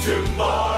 tomorrow.